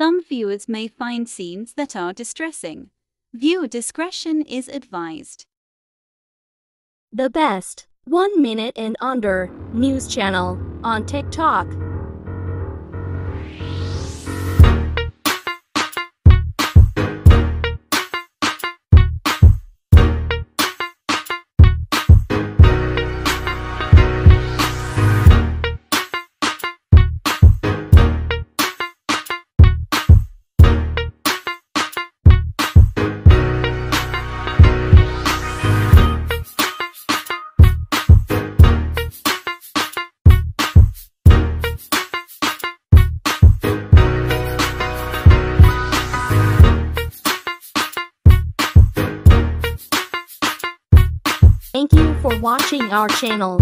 Some viewers may find scenes that are distressing. Viewer discretion is advised. The best 1 minute and under news channel on TikTok. Thank you for watching our channel.